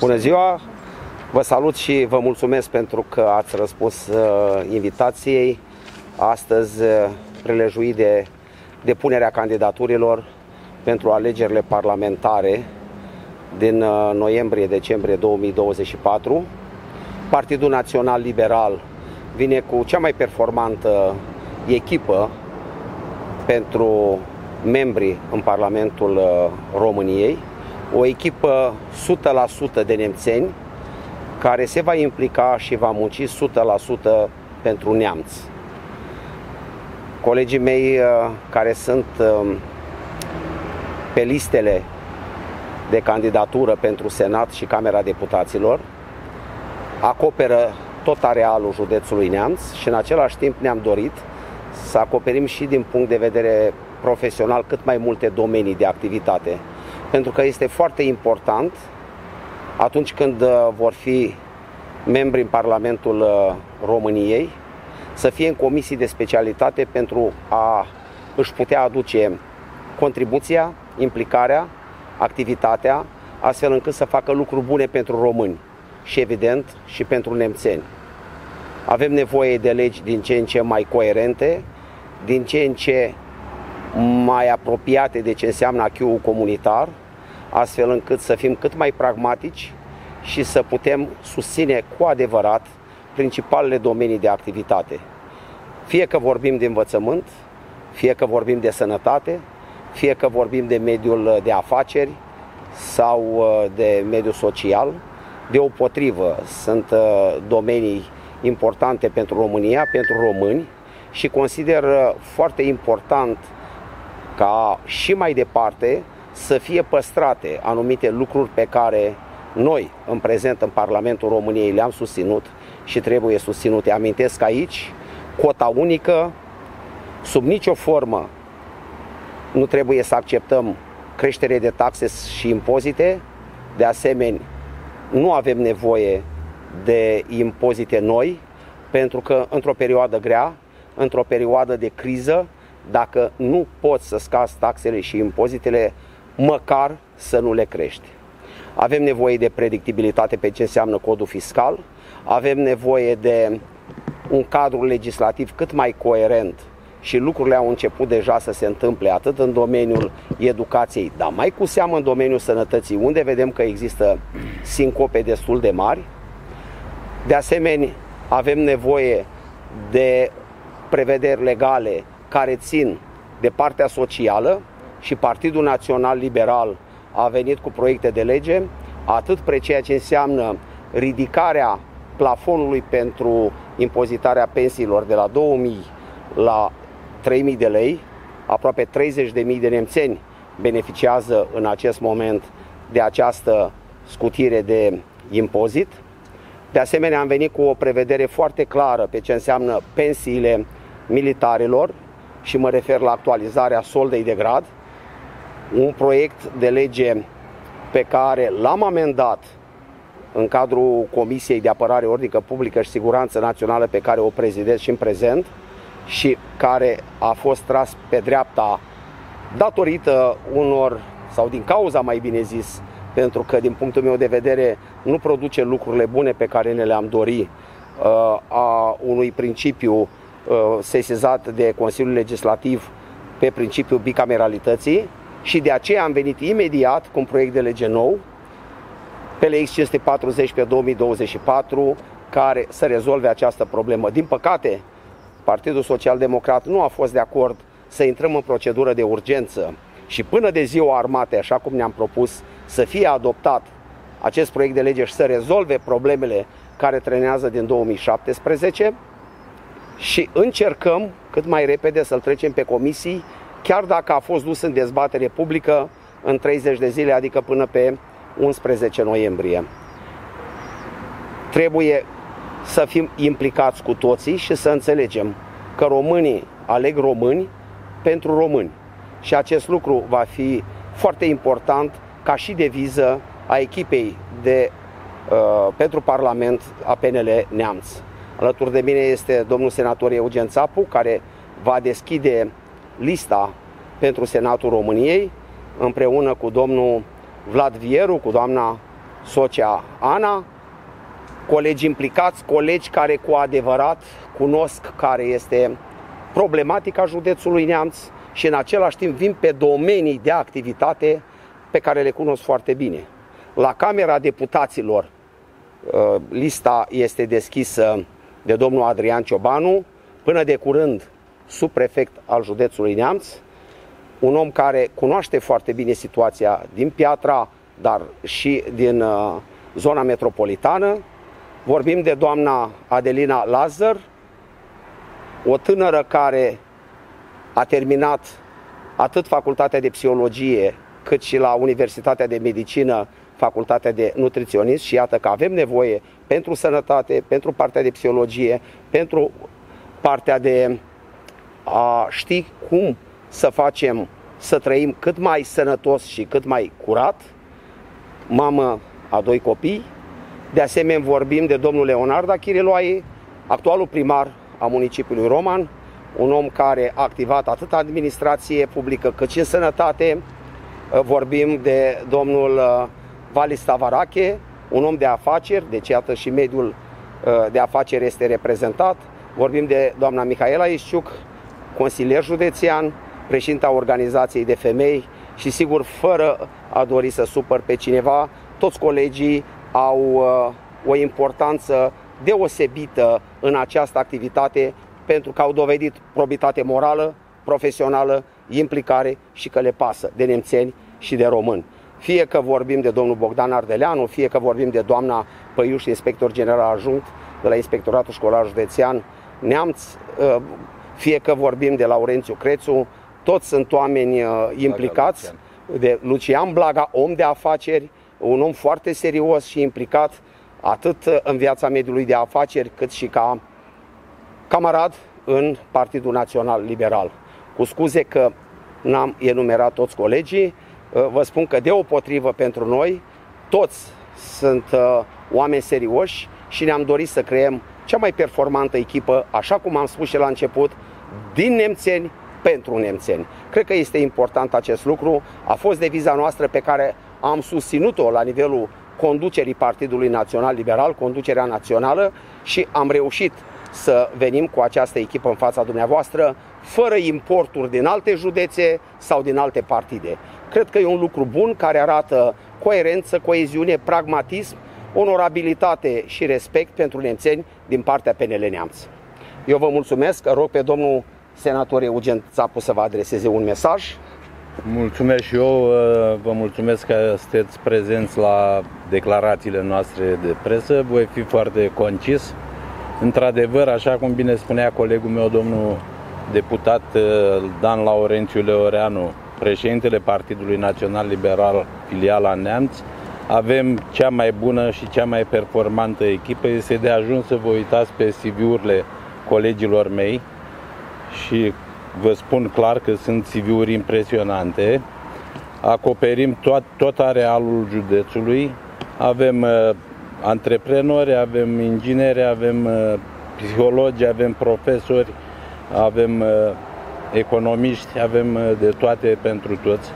Bună ziua! Vă salut și vă mulțumesc pentru că ați răspuns uh, invitației. Astăzi, uh, prelejuit de depunerea candidaturilor pentru alegerile parlamentare din uh, noiembrie-decembrie 2024. Partidul Național Liberal vine cu cea mai performantă echipă pentru membri în Parlamentul României, o echipă 100% de nemțeni care se va implica și va munci 100% pentru neamț. Colegii mei uh, care sunt um, pe listele de candidatură pentru Senat și Camera Deputaților acoperă tot arealul județului Neamț și în același timp ne-am dorit să acoperim și din punct de vedere profesional cât mai multe domenii de activitate. Pentru că este foarte important atunci când uh, vor fi membri în Parlamentul uh, României să fie în comisii de specialitate pentru a își putea aduce contribuția, implicarea, activitatea, astfel încât să facă lucruri bune pentru români și, evident, și pentru nemțeni. Avem nevoie de legi din ce în ce mai coerente, din ce în ce mai apropiate de ce înseamnă acquis comunitar, astfel încât să fim cât mai pragmatici și să putem susține cu adevărat principalele domenii de activitate. Fie că vorbim de învățământ, fie că vorbim de sănătate, fie că vorbim de mediul de afaceri sau uh, de mediul social, de o potrivă sunt uh, domenii importante pentru România, pentru români și consider uh, foarte important ca și mai departe să fie păstrate anumite lucruri pe care noi, în prezent, în Parlamentul României, le-am susținut și trebuie susținute. Amintesc aici, cota unică, sub nicio formă nu trebuie să acceptăm creștere de taxe și impozite. De asemenea, nu avem nevoie de impozite noi, pentru că într-o perioadă grea, într-o perioadă de criză, dacă nu poți să scazi taxele și impozitele, măcar să nu le crești. Avem nevoie de predictibilitate pe ce înseamnă codul fiscal, avem nevoie de un cadru legislativ cât mai coerent și lucrurile au început deja să se întâmple atât în domeniul educației, dar mai cu seamă în domeniul sănătății, unde vedem că există sincope destul de mari. De asemenea, avem nevoie de prevederi legale care țin de partea socială și Partidul Național Liberal a venit cu proiecte de lege, atât pre ceea ce înseamnă ridicarea plafonului pentru impozitarea pensiilor de la 2000 la 3000 de lei, aproape 30.000 de nemțeni beneficiază în acest moment de această scutire de impozit. De asemenea, am venit cu o prevedere foarte clară pe ce înseamnă pensiile militarilor și mă refer la actualizarea soldei de grad, un proiect de lege pe care l-am amendat în cadrul Comisiei de Apărare Ordică Publică și Siguranță Națională pe care o prezidez și în prezent și care a fost tras pe dreapta datorită unor, sau din cauza mai bine zis, pentru că din punctul meu de vedere nu produce lucrurile bune pe care ne le-am dori uh, a unui principiu uh, sesizat de Consiliul Legislativ pe principiul bicameralității, și de aceea am venit imediat cu un proiect de lege nou, PLX 540 pe 2024, care să rezolve această problemă. Din păcate, Partidul Social Democrat nu a fost de acord să intrăm în procedură de urgență. Și până de ziua armatei, așa cum ne-am propus, să fie adoptat acest proiect de lege și să rezolve problemele care trenează din 2017 și încercăm cât mai repede să-l trecem pe comisii chiar dacă a fost dus în dezbatere publică în 30 de zile, adică până pe 11 noiembrie. Trebuie să fim implicați cu toții și să înțelegem că românii aleg români pentru români. Și acest lucru va fi foarte important ca și deviză a echipei de, uh, pentru Parlament a PNL Neamț. Alături de mine este domnul senator Eugen Țapu, care va deschide lista pentru Senatul României, împreună cu domnul Vlad Vieru, cu doamna socia Ana, colegi implicați, colegi care cu adevărat cunosc care este problematica județului Neamț și în același timp vin pe domenii de activitate pe care le cunosc foarte bine. La Camera Deputaților uh, lista este deschisă de domnul Adrian Ciobanu, până de curând subprefect al județului Neamț, un om care cunoaște foarte bine situația din Piatra, dar și din uh, zona metropolitană. Vorbim de doamna Adelina Lazar, o tânără care a terminat atât facultatea de psihologie, cât și la Universitatea de Medicină, facultatea de nutriționist și iată că avem nevoie pentru sănătate, pentru partea de psihologie, pentru partea de a ști cum să facem să trăim cât mai sănătos și cât mai curat. Mamă a doi copii. De asemenea vorbim de domnul Leonard Achiriloae, actualul primar a municipiului Roman, un om care a activat atât administrație publică cât și în sănătate. Vorbim de domnul uh, Valis Tavarache, un om de afaceri, deci iată și mediul uh, de afaceri este reprezentat. Vorbim de doamna Mihaela Isciuc, consilier județean, președinta organizației de femei și sigur, fără a dori să supăr pe cineva, toți colegii au uh, o importanță deosebită în această activitate pentru că au dovedit probitate morală, profesională, implicare și că le pasă de nemțeni și de români. Fie că vorbim de domnul Bogdan Ardeleanu, fie că vorbim de doamna Păiuș, inspector general ajunct de la Inspectoratul Școlar Județean Neamț, uh, fie că vorbim de Laurențiu Crețu, toți sunt oameni uh, implicați, de Lucian Blaga, om de afaceri, un om foarte serios și implicat atât în viața mediului de afaceri, cât și ca camarad în Partidul Național Liberal. Cu scuze că n-am enumerat toți colegii, uh, vă spun că deopotrivă pentru noi, toți sunt uh, oameni serioși și ne-am dorit să creăm cea mai performantă echipă, așa cum am spus și la început, din nemțeni pentru nemțeni. Cred că este important acest lucru. A fost deviza noastră pe care am susținut-o la nivelul conducerii Partidului Național Liberal, conducerea națională și am reușit să venim cu această echipă în fața dumneavoastră, fără importuri din alte județe sau din alte partide. Cred că e un lucru bun care arată coerență, coeziune, pragmatism, onorabilitate și respect pentru nemțeni din partea PNL Neamț. Eu vă mulțumesc, rog pe domnul senator Eugen Țapu să vă adreseze un mesaj. Mulțumesc și eu, vă mulțumesc că sunteți prezenți la declarațiile noastre de presă. Voi fi foarte concis. Într-adevăr, așa cum bine spunea colegul meu, domnul deputat uh, Dan Laurențiu Leoreanu, președintele Partidului Național Liberal, filiala Neamț, avem cea mai bună și cea mai performantă echipă. Este de ajuns să vă uitați pe CV-urile colegilor mei și vă spun clar că sunt CV-uri impresionante. Acoperim tot, tot arealul județului, avem uh, antreprenori, avem ingineri, avem uh, psihologi, avem profesori, avem uh, economiști, avem uh, de toate pentru toți.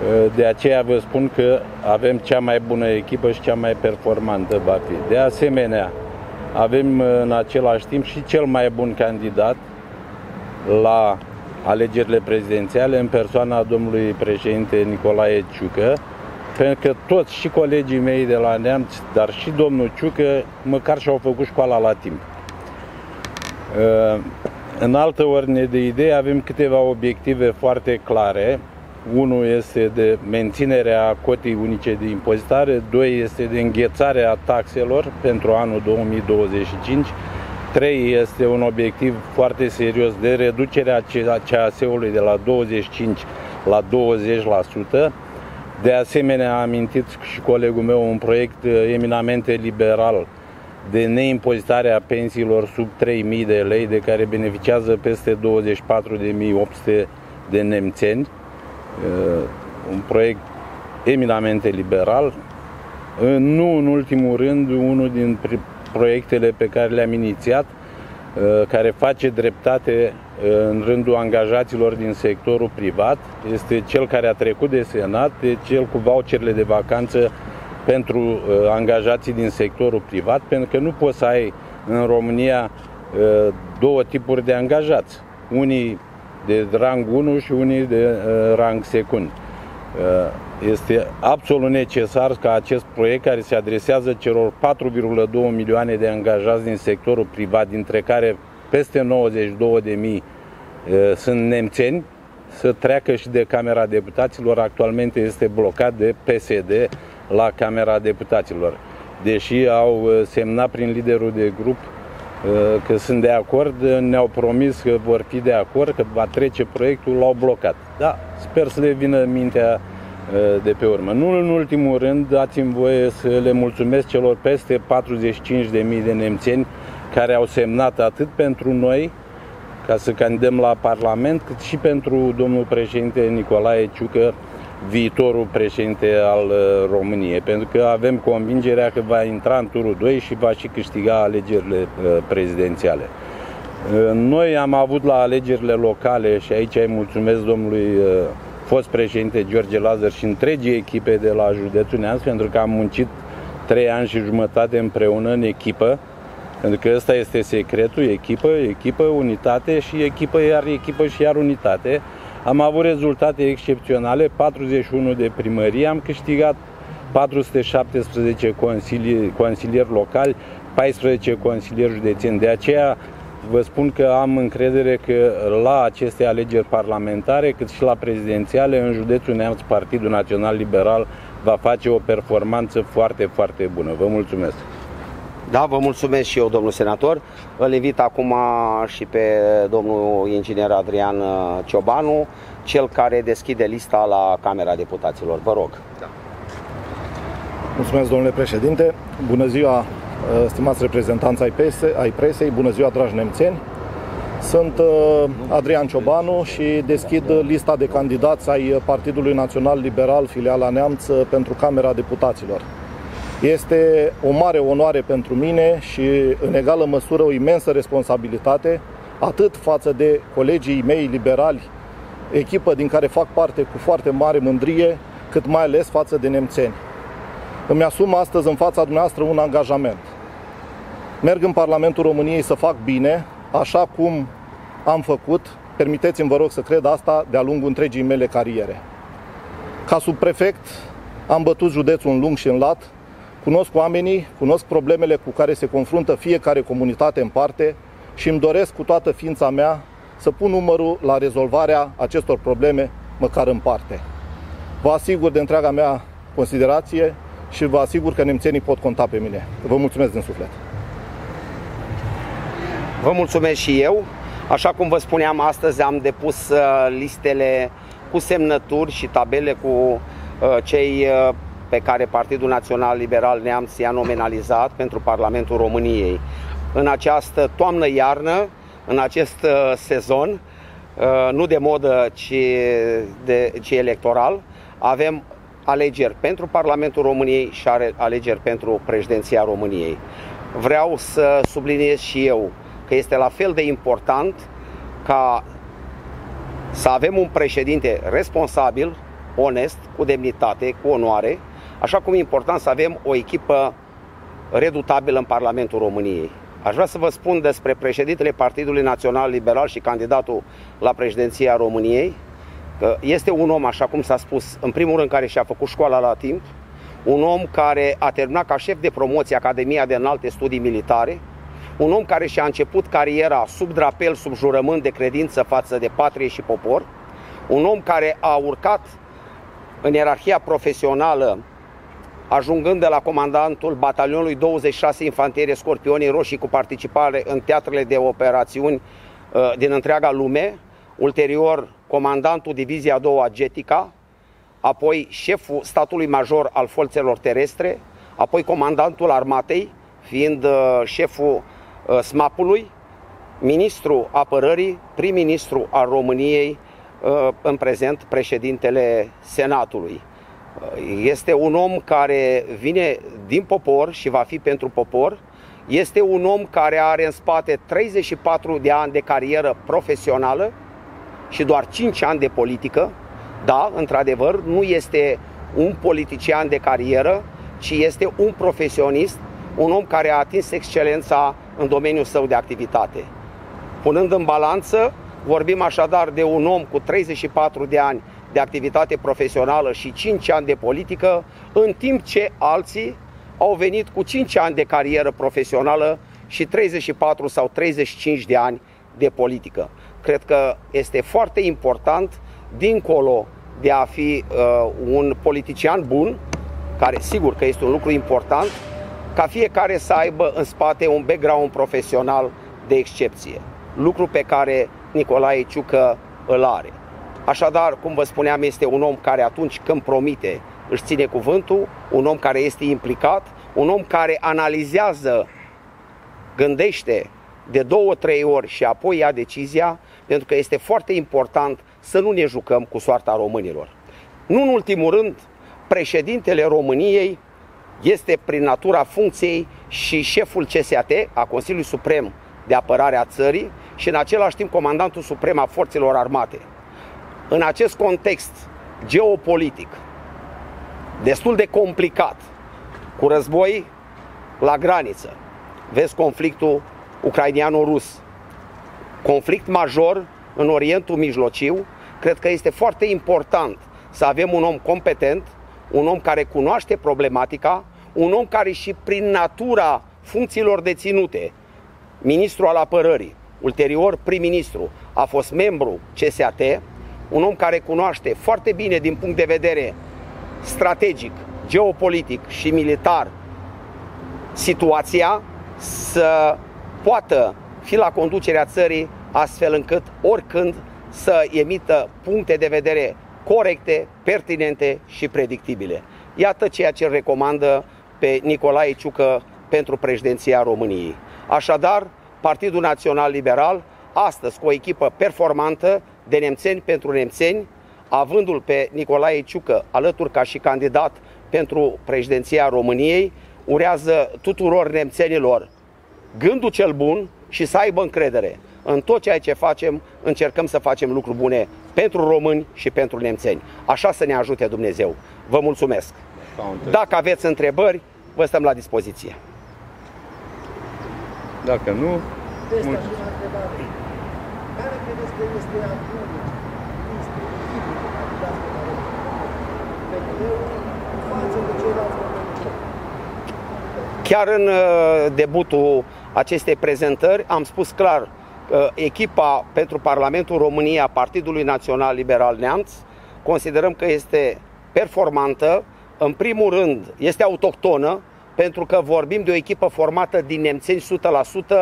Uh, de aceea vă spun că avem cea mai bună echipă și cea mai performantă va fi. De asemenea, avem uh, în același timp și cel mai bun candidat la alegerile prezidențiale în persoana domnului președinte Nicolae Ciucă, pentru că toți și colegii mei de la Neamț, dar și domnul Ciucă, măcar și-au făcut școala la timp. Uh, în altă ordine de idei avem câteva obiective foarte clare. Unul este de menținerea cotei unice de impozitare, doi este de înghețarea taxelor pentru anul 2025, trei este un obiectiv foarte serios de reducerea CAS-ului de la 25 la 20%, de asemenea, a amintit și colegul meu un proiect uh, eminamente liberal de neimpozitare a pensiilor sub 3.000 de lei, de care beneficiază peste 24.800 de nemțeni. Uh, un proiect eminamente liberal. Uh, nu în ultimul rând, unul din proiectele pe care le-am inițiat, care face dreptate în rândul angajaților din sectorul privat este cel care a trecut de Senat, de cel cu voucherele de vacanță pentru uh, angajații din sectorul privat, pentru că nu poți să ai în România uh, două tipuri de angajați. Unii de rang 1 și unii de uh, rang secund. Uh, este absolut necesar ca acest proiect care se adresează celor 4,2 milioane de angajați din sectorul privat, dintre care peste 92 de mii uh, sunt nemțeni, să treacă și de Camera Deputaților. Actualmente este blocat de PSD la Camera Deputaților. Deși au uh, semnat prin liderul de grup uh, că sunt de acord, ne-au promis că vor fi de acord, că va trece proiectul, l-au blocat. Da, sper să le vină mintea uh, de pe urmă. Nu în ultimul rând, dați-mi voie să le mulțumesc celor peste 45.000 de nemțeni care au semnat atât pentru noi, ca să candidăm la Parlament, cât și pentru domnul președinte Nicolae Ciucă, viitorul președinte al uh, României, pentru că avem convingerea că va intra în turul 2 și va și câștiga alegerile uh, prezidențiale. Uh, noi am avut la alegerile locale și aici îi mulțumesc domnului fost președinte George Lazar și întregii echipe de la județul Neamț pentru că am muncit trei ani și jumătate împreună în echipă pentru că ăsta este secretul, echipă, echipă, unitate și echipă, iar echipă și iar unitate. Am avut rezultate excepționale, 41 de primării, am câștigat 417 consilieri, consilieri locali, 14 consilieri județeni. De aceea vă spun că am încredere că la aceste alegeri parlamentare, cât și la prezidențiale, în județul Neamț, Partidul Național Liberal va face o performanță foarte, foarte bună. Vă mulțumesc! Da, vă mulțumesc și eu, domnul senator. Îl invit acum și pe domnul inginer Adrian Ciobanu, cel care deschide lista la Camera Deputaților. Vă rog. Da. Mulțumesc, domnule președinte. Bună ziua, uh, stimați reprezentanți ai, presei, ai presei. Bună ziua, dragi nemțeni. Sunt uh, Adrian Ciobanu și deschid lista de candidați ai Partidului Național Liberal, filiala Neamț, pentru Camera Deputaților. Este o mare onoare pentru mine și în egală măsură o imensă responsabilitate, atât față de colegii mei liberali, echipă din care fac parte cu foarte mare mândrie, cât mai ales față de nemțeni. Îmi asum astăzi în fața dumneavoastră un angajament. Merg în Parlamentul României să fac bine, așa cum am făcut, permiteți-mi vă rog să cred asta, de-a lungul întregii mele cariere. Ca subprefect am bătut județul în lung și în lat, Cunosc oamenii, cunosc problemele cu care se confruntă fiecare comunitate în parte și îmi doresc cu toată ființa mea să pun numărul la rezolvarea acestor probleme, măcar în parte. Vă asigur de întreaga mea considerație și vă asigur că nemțenii pot conta pe mine. Vă mulțumesc din suflet. Vă mulțumesc și eu. Așa cum vă spuneam, astăzi am depus uh, listele cu semnături și tabele cu uh, cei uh, pe care Partidul Național Liberal Neamț i-a nominalizat pentru Parlamentul României. În această toamnă-iarnă, în acest uh, sezon, uh, nu de modă, ci, de, ci electoral, avem alegeri pentru Parlamentul României și alegeri pentru președinția României. Vreau să subliniez și eu că este la fel de important ca să avem un președinte responsabil, onest, cu demnitate, cu onoare, Așa cum e important să avem o echipă redutabilă în Parlamentul României. Aș vrea să vă spun despre președintele Partidului Național Liberal și candidatul la președinția României, că este un om, așa cum s-a spus, în primul rând care și-a făcut școala la timp, un om care a terminat ca șef de promoție Academia de Înalte Studii Militare, un om care și-a început cariera sub drapel, sub jurământ de credință față de patrie și popor, un om care a urcat în ierarhia profesională ajungând de la comandantul batalionului 26 Infanterie Scorpionii Roșii cu participare în teatrele de operațiuni uh, din întreaga lume, ulterior comandantul Divizia 2 Getica, apoi șeful statului major al forțelor terestre, apoi comandantul armatei, fiind uh, șeful uh, SMAP-ului, ministru apărării, prim-ministru al României, în prezent președintele Senatului. Este un om care vine din popor și va fi pentru popor. Este un om care are în spate 34 de ani de carieră profesională și doar 5 ani de politică. Da, într-adevăr, nu este un politician de carieră ci este un profesionist, un om care a atins excelența în domeniul său de activitate. Punând în balanță, vorbim așadar de un om cu 34 de ani de activitate profesională și 5 ani de politică, în timp ce alții au venit cu 5 ani de carieră profesională și 34 sau 35 de ani de politică. Cred că este foarte important, dincolo de a fi uh, un politician bun, care sigur că este un lucru important, ca fiecare să aibă în spate un background profesional de excepție. Lucru pe care Nicolae Ciucă îl are. Așadar, cum vă spuneam, este un om care atunci când promite își ține cuvântul, un om care este implicat, un om care analizează, gândește de două, trei ori și apoi ia decizia, pentru că este foarte important să nu ne jucăm cu soarta românilor. Nu în ultimul rând, președintele României este prin natura funcției și șeful CSAT, a Consiliului Suprem de Apărare a Țării și în același timp comandantul suprem a Forțelor Armate. În acest context geopolitic, destul de complicat, cu război la graniță, vezi conflictul ucrainiano-rus, conflict major în Orientul Mijlociu, cred că este foarte important să avem un om competent, un om care cunoaște problematica, un om care și prin natura funcțiilor deținute, ministru al apărării, ulterior prim-ministru, a fost membru CSAT, un om care cunoaște foarte bine din punct de vedere strategic, geopolitic și militar situația să poată fi la conducerea țării astfel încât oricând să emită puncte de vedere corecte, pertinente și predictibile. Iată ceea ce recomandă pe Nicolae Ciucă pentru președinția României. Așadar, Partidul Național Liberal, astăzi cu o echipă performantă de nemțeni pentru nemțeni, avându-l pe Nicolae Ciucă alături ca și candidat pentru președinția României, urează tuturor nemțenilor gândul cel bun și să aibă încredere. În tot ceea ce facem, încercăm să facem lucruri bune pentru români și pentru nemțeni. Așa să ne ajute Dumnezeu. Vă mulțumesc! Dacă aveți întrebări, vă stăm la dispoziție. Dacă nu, mulțumesc. Care credeți că este acum liste, echipul de candidați pe care PNL față de ceilalți Chiar în uh, debutul acestei prezentări am spus clar că echipa pentru Parlamentul României a Partidului Național Liberal Neamț considerăm că este performantă, în primul rând este autohtonă, pentru că vorbim de o echipă formată din nemțeni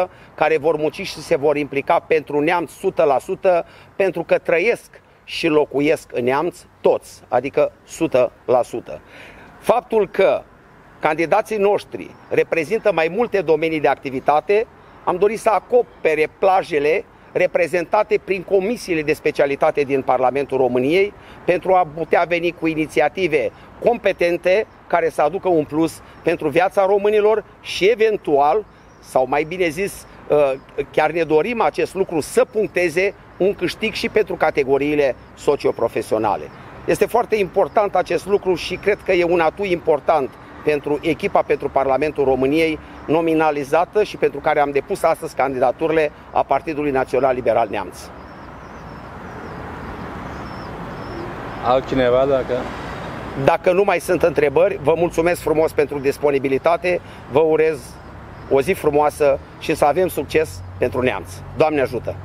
100%, care vor munci și se vor implica pentru neamț 100%, pentru că trăiesc și locuiesc în neamț toți, adică 100%. Faptul că candidații noștri reprezintă mai multe domenii de activitate, am dorit să acopere plajele reprezentate prin comisiile de specialitate din Parlamentul României pentru a putea veni cu inițiative competente care să aducă un plus pentru viața românilor și eventual, sau mai bine zis, uh, chiar ne dorim acest lucru să puncteze un câștig și pentru categoriile socioprofesionale. Este foarte important acest lucru și cred că e un atu important pentru echipa pentru Parlamentul României nominalizată și pentru care am depus astăzi candidaturile a Partidului Național Liberal Neamț. Altcineva dacă... Dacă nu mai sunt întrebări, vă mulțumesc frumos pentru disponibilitate, vă urez o zi frumoasă și să avem succes pentru neamț. Doamne ajută!